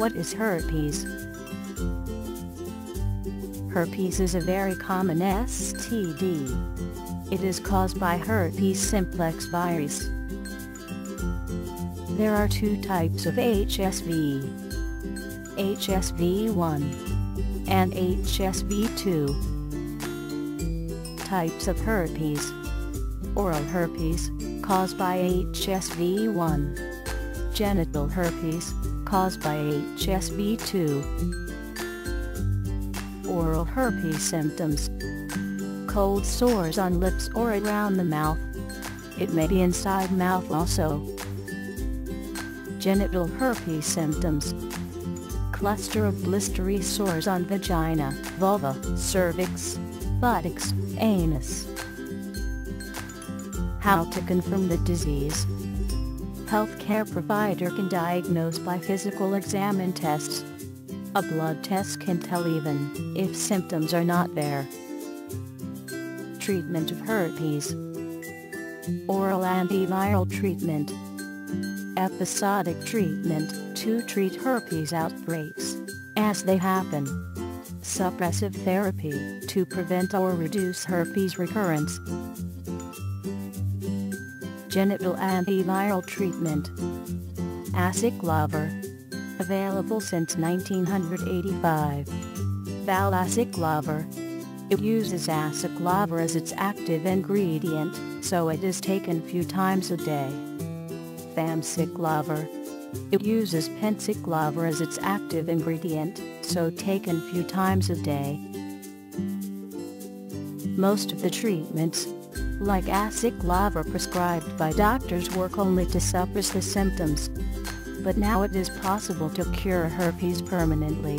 What is herpes? Herpes is a very common STD. It is caused by herpes simplex virus. There are two types of HSV. HSV1 and HSV2. Types of herpes. Oral herpes, caused by HSV1. Genital herpes, caused by HSV2 oral herpes symptoms. Cold sores on lips or around the mouth. It may be inside mouth also. Genital herpes symptoms. Cluster of blistery sores on vagina, vulva, cervix, buttocks, anus. How to confirm the disease. Healthcare provider can diagnose by physical exam and tests. A blood test can tell even if symptoms are not there. Treatment of herpes. Oral antiviral treatment. Episodic treatment to treat herpes outbreaks as they happen. Suppressive therapy to prevent or reduce herpes recurrence. Genital antiviral treatment. Acyclovir available since 1985. Valacyclovir. It uses acyclovir as its active ingredient, so it is taken few times a day. Famsic Famciclovir. It uses penciclovir as its active ingredient, so taken few times a day. Most of the treatments, like acyclovir prescribed by doctors work only to suppress the symptoms, but now it is possible to cure herpes permanently.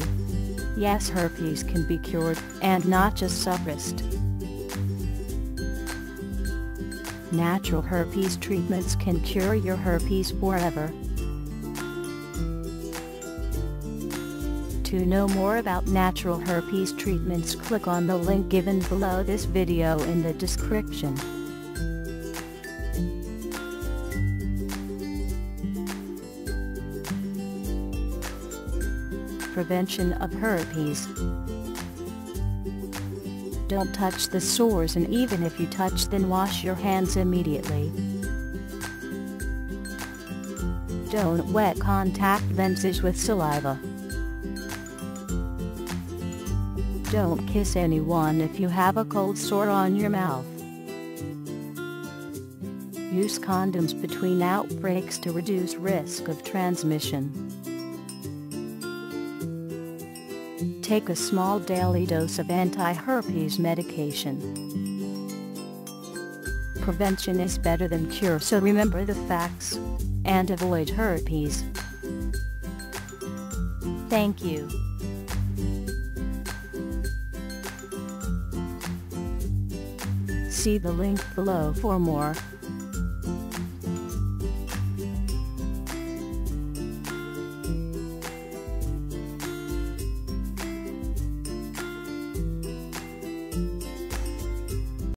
Yes herpes can be cured, and not just suppressed. Natural herpes treatments can cure your herpes forever. To know more about natural herpes treatments click on the link given below this video in the description. prevention of herpes. Don't touch the sores and even if you touch then wash your hands immediately. Don't wet contact lenses with saliva. Don't kiss anyone if you have a cold sore on your mouth. Use condoms between outbreaks to reduce risk of transmission. Take a small daily dose of anti-herpes medication. Prevention is better than cure so remember the facts and avoid herpes. Thank you. See the link below for more.